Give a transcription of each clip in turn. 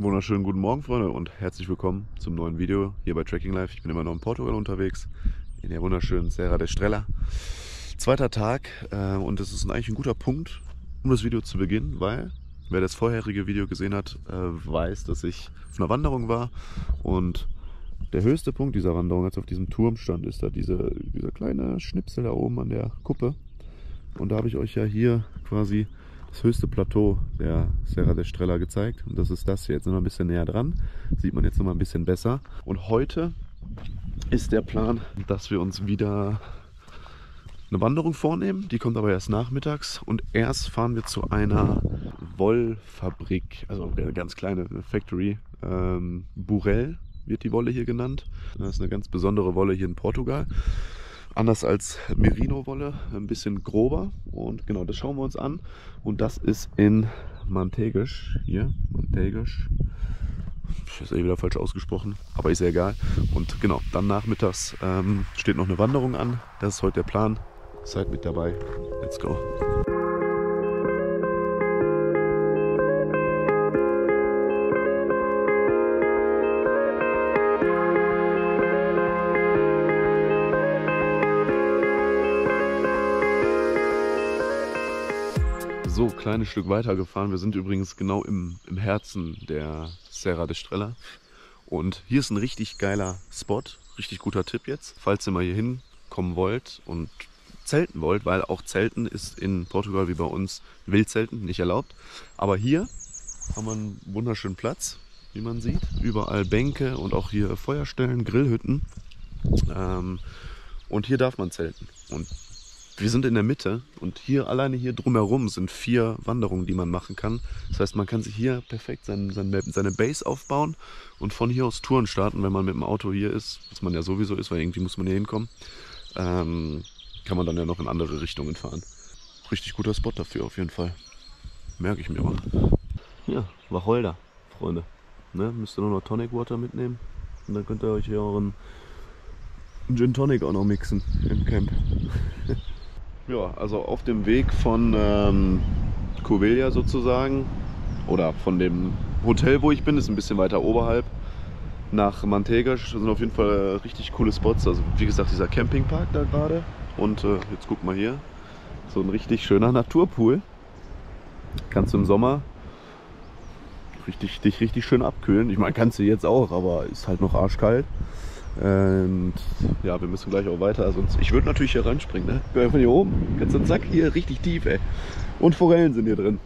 Wunderschönen guten Morgen, Freunde, und herzlich willkommen zum neuen Video hier bei Tracking Life. Ich bin immer noch in Portugal unterwegs, in der wunderschönen Serra de Estrela. Zweiter Tag äh, und das ist eigentlich ein guter Punkt, um das Video zu beginnen, weil wer das vorherige Video gesehen hat, äh, weiß, dass ich auf einer Wanderung war und der höchste Punkt dieser Wanderung, als auf diesem Turm stand, ist da diese, dieser kleine Schnipsel da oben an der Kuppe. Und da habe ich euch ja hier quasi das höchste Plateau der Serra de Estrella gezeigt. Und das ist das hier. Jetzt sind wir ein bisschen näher dran. Sieht man jetzt noch mal ein bisschen besser. Und heute ist der Plan, dass wir uns wieder eine Wanderung vornehmen. Die kommt aber erst nachmittags. Und erst fahren wir zu einer Wollfabrik, also eine ganz kleine Factory. Ähm, Burel wird die Wolle hier genannt. Das ist eine ganz besondere Wolle hier in Portugal. Anders als Merino-Wolle, ein bisschen grober. Und genau, das schauen wir uns an. Und das ist in Mantegisch. Hier, Mantegisch. Ich ist eh wieder falsch ausgesprochen, aber ist ja egal. Und genau, dann nachmittags ähm, steht noch eine Wanderung an. Das ist heute der Plan. Seid mit dabei. Let's go. Kleines Stück weiter gefahren. Wir sind übrigens genau im, im Herzen der Serra de Estrella. Und hier ist ein richtig geiler Spot, richtig guter Tipp jetzt, falls ihr mal hier hinkommen wollt und zelten wollt, weil auch Zelten ist in Portugal wie bei uns Wildzelten nicht erlaubt. Aber hier haben wir einen wunderschönen Platz, wie man sieht. Überall Bänke und auch hier Feuerstellen, Grillhütten. Ähm, und hier darf man zelten. Und wir sind in der Mitte und hier alleine hier drumherum sind vier Wanderungen, die man machen kann. Das heißt, man kann sich hier perfekt sein, sein, seine Base aufbauen und von hier aus Touren starten, wenn man mit dem Auto hier ist, was man ja sowieso ist, weil irgendwie muss man hier hinkommen. Ähm, kann man dann ja noch in andere Richtungen fahren. Richtig guter Spot dafür auf jeden Fall. Merke ich mir mal. Ja, Wacholder, Freunde. Ne? Müsst ihr nur noch Tonic Water mitnehmen. Und dann könnt ihr euch hier euren Gin Tonic auch noch mixen im Camp. Ja, also auf dem Weg von ähm, Covelia sozusagen oder von dem Hotel, wo ich bin, ist ein bisschen weiter oberhalb nach Mantegas. Das sind auf jeden Fall äh, richtig coole Spots. Also wie gesagt, dieser Campingpark da gerade. Und äh, jetzt guck mal hier, so ein richtig schöner Naturpool. Kannst du im Sommer richtig, dich richtig schön abkühlen. Ich meine, kannst du jetzt auch, aber ist halt noch arschkalt. Und ja, wir müssen gleich auch weiter. Sonst, ich würde natürlich hier reinspringen, ne? Geh von hier oben. Kannst du zack, hier richtig tief, ey. Und Forellen sind hier drin.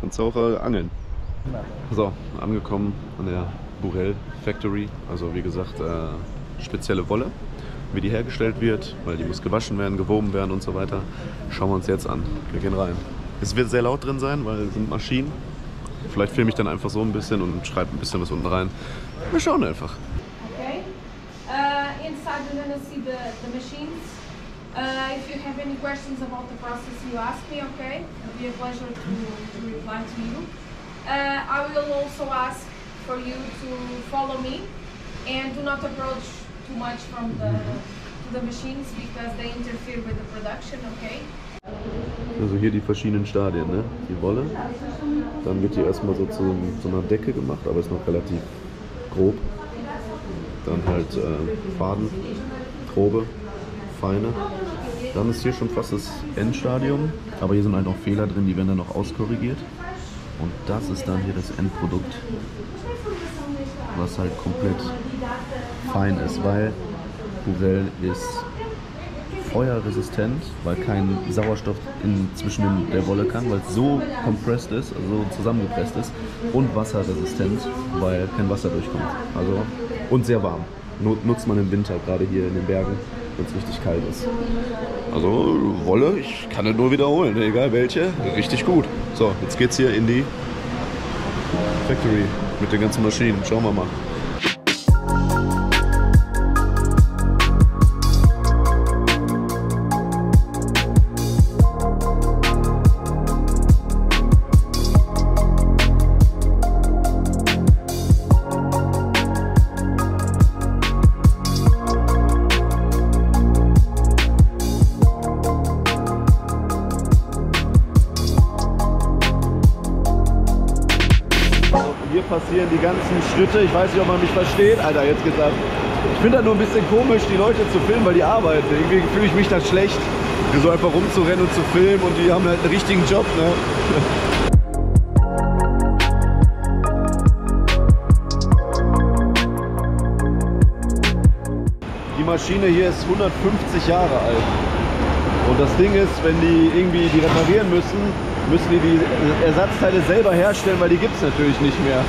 Kannst auch äh, angeln. So, angekommen an der Burel Factory. Also wie gesagt, äh, spezielle Wolle. Wie die hergestellt wird, weil die muss gewaschen werden, gewoben werden und so weiter. Schauen wir uns jetzt an. Wir gehen rein. Es wird sehr laut drin sein, weil es sind Maschinen. Vielleicht filme ich dann einfach so ein bisschen und schreibe ein bisschen was unten rein. Wir schauen einfach. You're gonna see the, the machines. Uh, if you have any questions about the process, you ask me, okay? It'll be a pleasure to, to reply to you. Uh, I will also ask for you to follow me and do not approach too much from the, to the machines because they interfere with the production, okay? Also hier die verschiedenen Stadien, ne? Die Wolle, dann wird die erstmal so zu so einer Decke gemacht, aber ist noch relativ grob. Dann halt äh, Faden, Probe, feine. Dann ist hier schon fast das Endstadium, aber hier sind halt noch Fehler drin, die werden dann noch auskorrigiert. Und das ist dann hier das Endprodukt, was halt komplett fein ist, weil Burel ist feuerresistent, weil kein Sauerstoff in, zwischen der Wolle kann, weil es so compressed ist, also so zusammengepresst ist und wasserresistent, weil kein Wasser durchkommt. Also und sehr warm. Nutzt man im Winter, gerade hier in den Bergen, wenn es richtig kalt ist. Also Wolle, ich kann es nur wiederholen, egal welche, richtig gut. So, jetzt geht's hier in die Factory mit den ganzen Maschinen. Schauen wir mal. Passieren die ganzen Schritte. Ich weiß nicht, ob man mich versteht. Alter, jetzt ab. Ich finde das nur ein bisschen komisch, die Leute zu filmen, weil die arbeiten. Irgendwie fühle ich mich dann schlecht, so einfach rumzurennen und zu filmen und die haben halt einen richtigen Job, ne? Die Maschine hier ist 150 Jahre alt. Und das Ding ist, wenn die irgendwie die reparieren müssen, müssen die die Ersatzteile selber herstellen, weil die gibt es natürlich nicht mehr.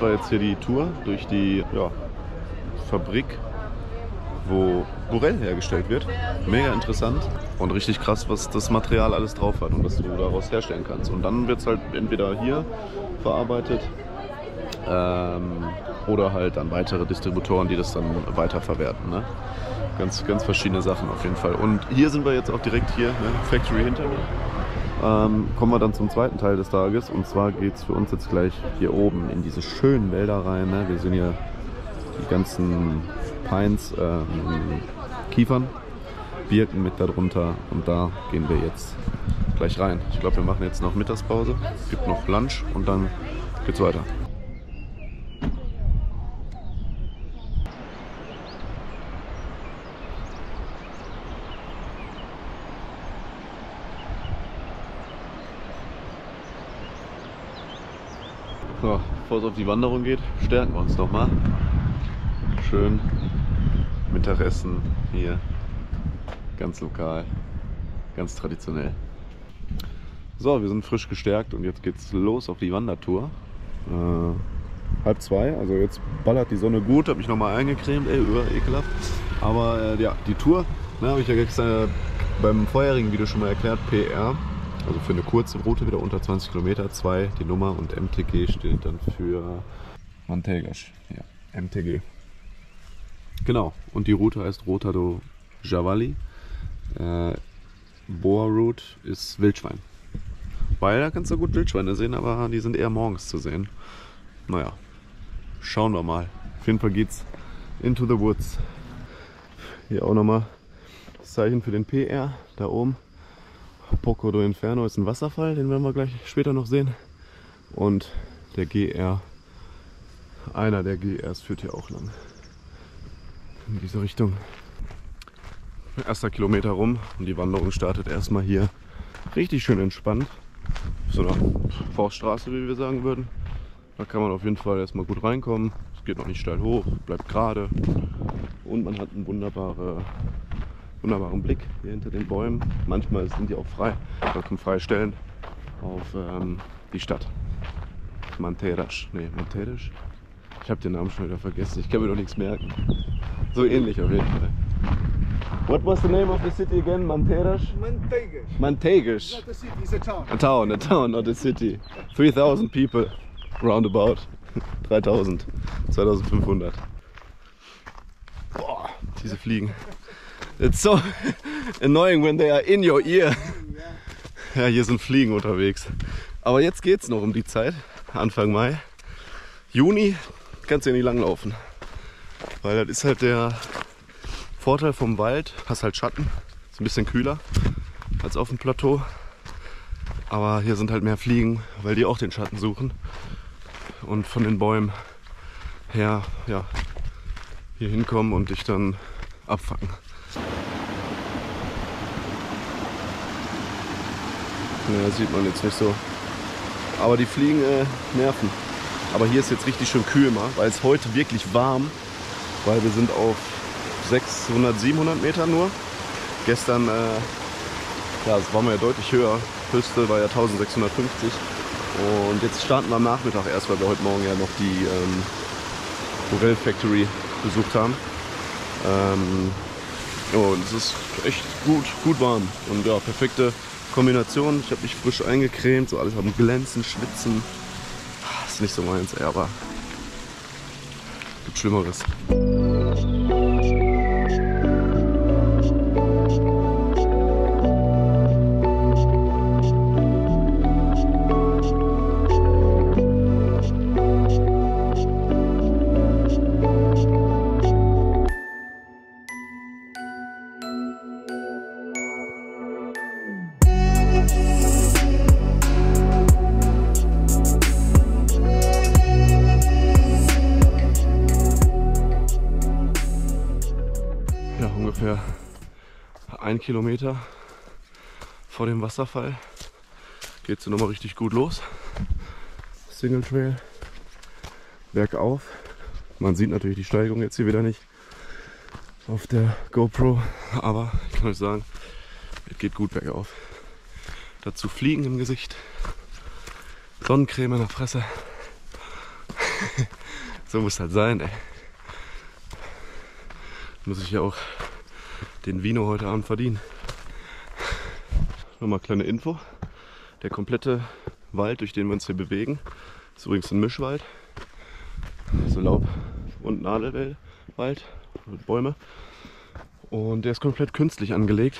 War jetzt hier die Tour durch die ja, Fabrik, wo Burell hergestellt wird. Mega interessant und richtig krass, was das Material alles drauf hat und was du daraus herstellen kannst. Und dann wird es halt entweder hier verarbeitet ähm, oder halt an weitere Distributoren, die das dann weiterverwerten. Ne? Ganz, ganz verschiedene Sachen auf jeden Fall. Und hier sind wir jetzt auch direkt hier, ne? Factory hinter mir ähm, kommen wir dann zum zweiten Teil des Tages. Und zwar geht es für uns jetzt gleich hier oben in diese schönen Wälder rein. Ne? Wir sehen hier die ganzen Pines, ähm, Kiefern, Birken mit darunter. Und da gehen wir jetzt gleich rein. Ich glaube, wir machen jetzt noch Mittagspause, gibt noch Lunch und dann geht's weiter. So, bevor es auf die Wanderung geht, stärken wir uns nochmal. Schön Mittagessen hier. Ganz lokal, ganz traditionell. So, wir sind frisch gestärkt und jetzt geht's los auf die Wandertour. Äh, halb zwei, also jetzt ballert die Sonne gut, habe ich nochmal eingecremt, ey, über ekelhaft. Aber äh, ja, die Tour, ne, habe ich ja gestern beim vorherigen Video schon mal erklärt, PR. Also für eine kurze Route wieder unter 20 Kilometer, 2 die Nummer und MTG steht dann für Mantegas. Ja, MTG. Genau, und die Route heißt Rota do Javali. Äh, Boa Route ist Wildschwein. Weil da kannst du gut Wildschweine sehen, aber die sind eher morgens zu sehen. Naja, schauen wir mal. Auf jeden Fall geht's into the woods. Hier auch nochmal das Zeichen für den PR da oben. Poco do Inferno ist ein Wasserfall, den werden wir gleich später noch sehen. Und der GR, einer der GRs führt hier auch lang. In diese Richtung. Erster Kilometer rum und die Wanderung startet erstmal hier richtig schön entspannt. So einer Forststraße, wie wir sagen würden. Da kann man auf jeden Fall erstmal gut reinkommen. Es geht noch nicht steil hoch, bleibt gerade. Und man hat einen wunderbare wunderbaren Blick hier hinter den Bäumen. Manchmal sind die auch frei, man kann freistellen auf ähm, die Stadt. Manteras, nee, Manteras. Ich habe den Namen schon wieder vergessen, ich kann mir doch nichts merken. So ähnlich auf jeden Fall. What was the name of the city again? Manteras? Mantegas. Mantegas. Not a city, it's a town. A town, a town, not a city. 3000 people, roundabout. 3000, 2500. Boah, diese Fliegen. It's so annoying when they are in your ear. Ja, hier sind Fliegen unterwegs. Aber jetzt geht's noch um die Zeit, Anfang Mai. Juni kannst du ja nicht langlaufen. Weil das ist halt der Vorteil vom Wald. Hast halt Schatten, ist ein bisschen kühler als auf dem Plateau. Aber hier sind halt mehr Fliegen, weil die auch den Schatten suchen. Und von den Bäumen her, ja, hier hinkommen und dich dann abfacken. Ja, sieht man jetzt nicht so. Aber die Fliegen äh, nerven. Aber hier ist jetzt richtig schön kühl mal, weil es heute wirklich warm, weil wir sind auf 600, 700 Meter nur. Gestern, äh, ja, das waren wir ja deutlich höher. Höchste war ja 1650. Und jetzt starten wir am Nachmittag erst, weil wir heute Morgen ja noch die ähm, Burrell Factory besucht haben. Ähm, und es ist echt gut, gut warm. Und ja, perfekte Kombination. Ich habe mich frisch eingecremt, so alles am Glänzen, Schwitzen. Ah, Ist nicht so meins, ey, aber gibt Schlimmeres. Ein Kilometer vor dem Wasserfall geht es nochmal richtig gut los. Single Trail, bergauf. Man sieht natürlich die Steigung jetzt hier wieder nicht auf der GoPro, aber ich kann euch sagen, es geht gut bergauf. Dazu Fliegen im Gesicht, Sonnencreme in der Fresse. so muss halt sein, ey. Muss ich ja auch den Vino heute Abend verdienen. Nochmal kleine Info. Der komplette Wald, durch den wir uns hier bewegen, ist übrigens ein Mischwald. So Laub- und Nadelwald, Bäume. Und der ist komplett künstlich angelegt,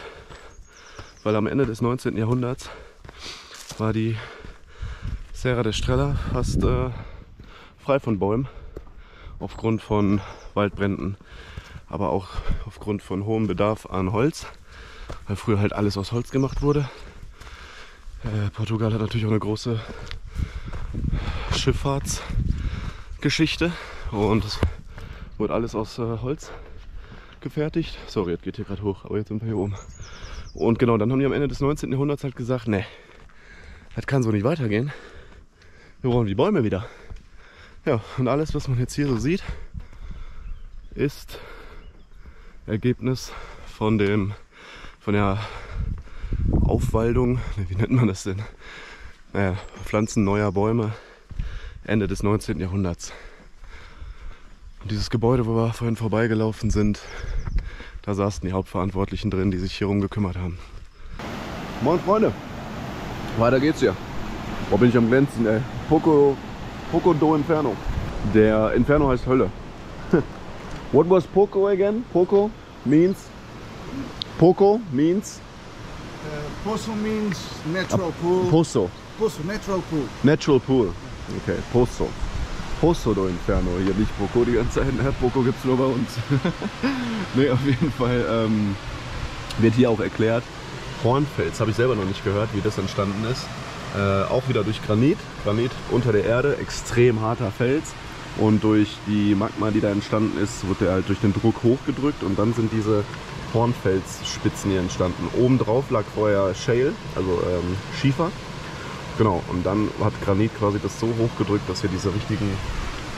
weil am Ende des 19. Jahrhunderts war die Serra de Strella fast äh, frei von Bäumen aufgrund von Waldbränden, aber auch aufgrund von hohem Bedarf an Holz, weil früher halt alles aus Holz gemacht wurde. Äh, Portugal hat natürlich auch eine große Schifffahrtsgeschichte und es wurde alles aus äh, Holz gefertigt. Sorry, jetzt geht hier gerade hoch, aber jetzt sind wir hier oben. Und genau, dann haben die am Ende des 19. Jahrhunderts halt gesagt, ne, das kann so nicht weitergehen. Wir brauchen die Bäume wieder. Ja, und alles, was man jetzt hier so sieht, ist Ergebnis von dem, von der Aufwaldung, wie nennt man das denn? Naja, Pflanzen neuer Bäume Ende des 19. Jahrhunderts. Und dieses Gebäude, wo wir vorhin vorbeigelaufen sind, da saßen die Hauptverantwortlichen drin, die sich hier rum gekümmert haben. Moin Freunde, weiter geht's hier. Wo bin ich am glänzen, ey? Poco, Poco do Inferno. Der Inferno heißt Hölle. What was Poco again? Poco means Poco means Uh, Poço means natural pool. Pozo. Poço, natural pool. Natural Pool. Okay, Pozo. Pozo do Inferno. Hier nicht Poco die ganze Zeit. Ne? Poco gibt's nur bei uns. nee, auf jeden Fall ähm, wird hier auch erklärt. Hornfels habe ich selber noch nicht gehört, wie das entstanden ist. Äh, auch wieder durch Granit. Granit unter der Erde, extrem harter Fels. Und durch die Magma, die da entstanden ist, wird der halt durch den Druck hochgedrückt und dann sind diese Hornfelsspitzen hier entstanden. Oben drauf lag vorher Shale, also ähm, Schiefer. Genau, und dann hat Granit quasi das so hochgedrückt, dass hier diese richtigen,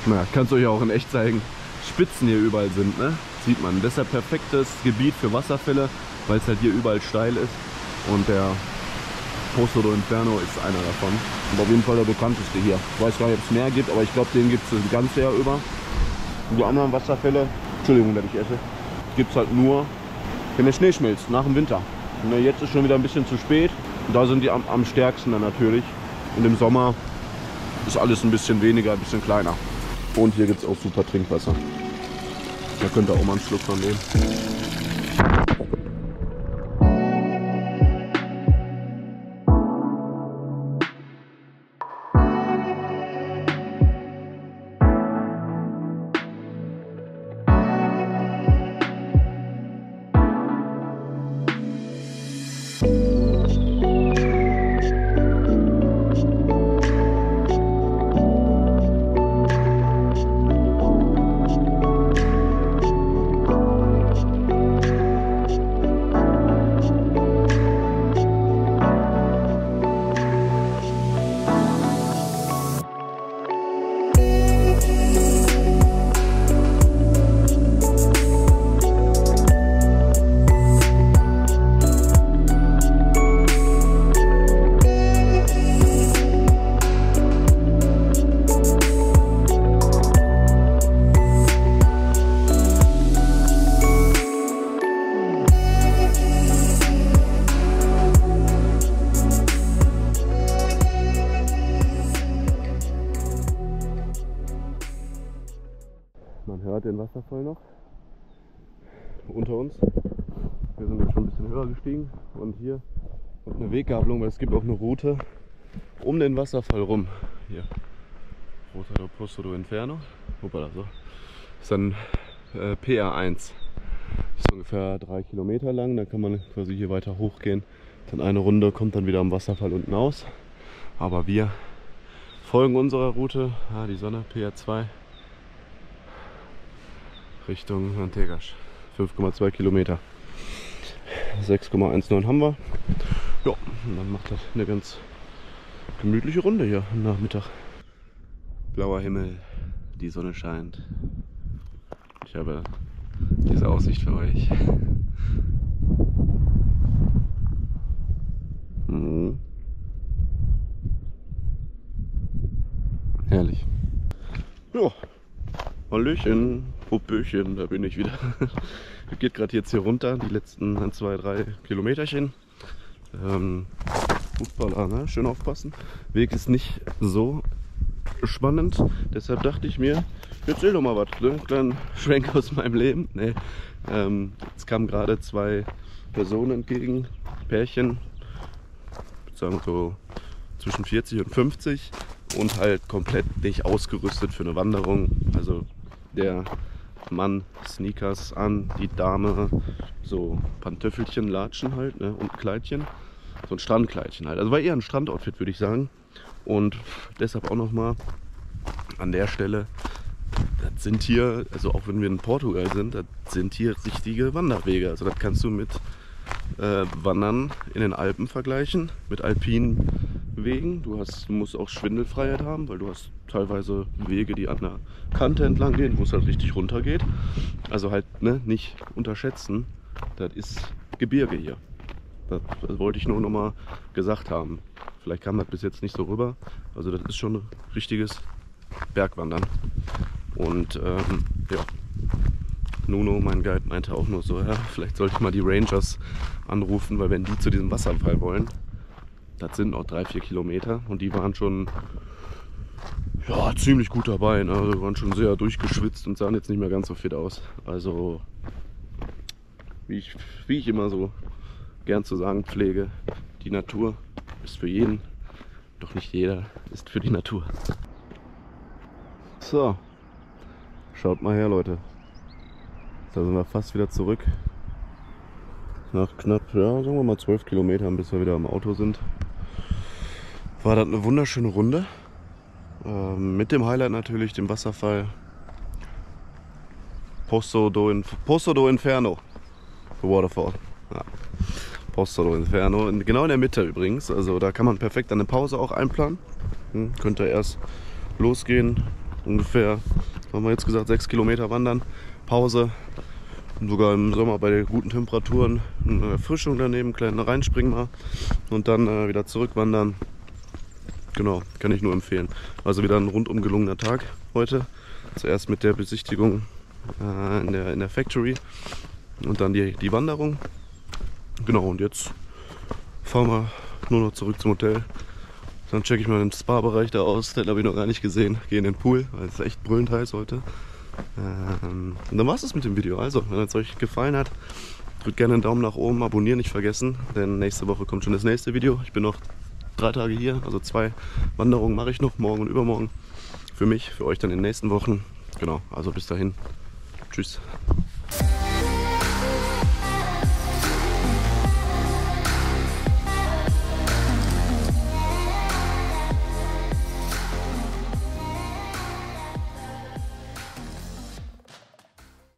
naja, kannst du euch auch in echt zeigen, Spitzen hier überall sind, ne? Sieht man. Deshalb perfektes Gebiet für Wasserfälle, weil es halt hier überall steil ist. Und der Posto do Inferno ist einer davon. Und auf jeden Fall der bekannteste hier. Ich weiß gar nicht, ob es mehr gibt, aber ich glaube, den gibt es das ganze Jahr über. Und die anderen Wasserfälle, Entschuldigung, dass ich esse, gibt es halt nur, wenn der Schnee schmilzt, nach dem Winter. Ne, jetzt ist schon wieder ein bisschen zu spät. Da sind die am, am stärksten dann natürlich. Und im Sommer ist alles ein bisschen weniger, ein bisschen kleiner. Und hier gibt es auch super Trinkwasser. Da könnt ihr auch mal einen Schluck von nehmen. Uns. Wir sind jetzt schon ein bisschen höher gestiegen und hier kommt eine Weggabelung, weil es gibt auch eine Route um den Wasserfall rum. Hier. Ruta do Posto do Inferno. Hoppala, so. Ist dann äh, PR1. Ist ungefähr drei Kilometer lang. Dann kann man quasi hier weiter hochgehen. Dann eine Runde kommt dann wieder am Wasserfall unten aus. Aber wir folgen unserer Route. Ah, die Sonne, PR2. Richtung Antegas. 5,2 Kilometer. 6,19 haben wir. Ja, dann macht das eine ganz gemütliche Runde hier am Nachmittag. Blauer Himmel, die Sonne scheint. Ich habe diese Aussicht für euch. Mhm. Herrlich. Ja, Hallöchen, Popöchen, da bin ich wieder. Geht gerade jetzt hier runter, die letzten 1, 2, 3 Kilometerchen. Ähm, Fußballer, ne? schön aufpassen. Weg ist nicht so spannend, deshalb dachte ich mir, erzähl doch mal was, ne? kleinen Schwenk aus meinem Leben. Nee, ähm, es kamen gerade zwei Personen entgegen, Pärchen, ich würde sagen so zwischen 40 und 50 und halt komplett nicht ausgerüstet für eine Wanderung. Also der Mann Sneakers an, die Dame so Pantöffelchen, Latschen halt ne, und Kleidchen. So ein Strandkleidchen halt. Also war eher ein Strandoutfit, würde ich sagen. Und deshalb auch nochmal an der Stelle, das sind hier, also auch wenn wir in Portugal sind, das sind hier richtige Wanderwege. Also das kannst du mit äh, Wandern in den Alpen vergleichen, mit alpinen Wegen. Du, hast, du musst auch Schwindelfreiheit haben, weil du hast teilweise Wege, die an der Kante entlang gehen, wo es halt richtig runter geht. Also halt ne, nicht unterschätzen, das ist Gebirge hier. Das, das wollte ich nur noch mal gesagt haben. Vielleicht kam das bis jetzt nicht so rüber. Also das ist schon richtiges Bergwandern. Und ähm, ja, Nuno, mein Guide, meinte auch nur so, ja, vielleicht sollte ich mal die Rangers anrufen, weil wenn die zu diesem Wasserfall wollen, das sind noch drei, vier Kilometer und die waren schon ja, ziemlich gut dabei. Ne? Also waren schon sehr durchgeschwitzt und sahen jetzt nicht mehr ganz so fit aus. Also, wie ich, wie ich immer so gern zu sagen pflege, die Natur ist für jeden, doch nicht jeder ist für die Natur. So, schaut mal her, Leute. Da sind wir fast wieder zurück. Nach knapp, ja, sagen wir mal 12 Kilometern, bis wir wieder am Auto sind. War das eine wunderschöne Runde. Ähm, mit dem Highlight natürlich, dem Wasserfall. Posto do, Inf Posto do Inferno. The Waterfall. Ja. Posto do Inferno. Genau in der Mitte übrigens. Also da kann man perfekt eine Pause auch einplanen. Hm, könnte erst losgehen. Ungefähr, haben wir jetzt gesagt, sechs Kilometer wandern. Pause. Und sogar im Sommer bei den guten Temperaturen eine Erfrischung daneben, kleinen Reinspringen mal. Und dann äh, wieder zurückwandern. Genau, kann ich nur empfehlen. Also wieder ein rundum gelungener Tag heute. Zuerst mit der Besichtigung äh, in, der, in der Factory und dann die, die Wanderung. Genau, und jetzt fahren wir nur noch zurück zum Hotel. Dann checke ich mal den Spa-Bereich da aus. Den habe ich noch gar nicht gesehen. Gehe in den Pool, weil es ist echt brüllend heiß heute. Ähm, und dann war es mit dem Video. Also, wenn es euch gefallen hat, drückt gerne einen Daumen nach oben, abonnieren nicht vergessen, denn nächste Woche kommt schon das nächste Video. Ich bin noch drei Tage hier, also zwei Wanderungen mache ich noch, morgen und übermorgen. Für mich, für euch dann in den nächsten Wochen. Genau, also bis dahin. Tschüss.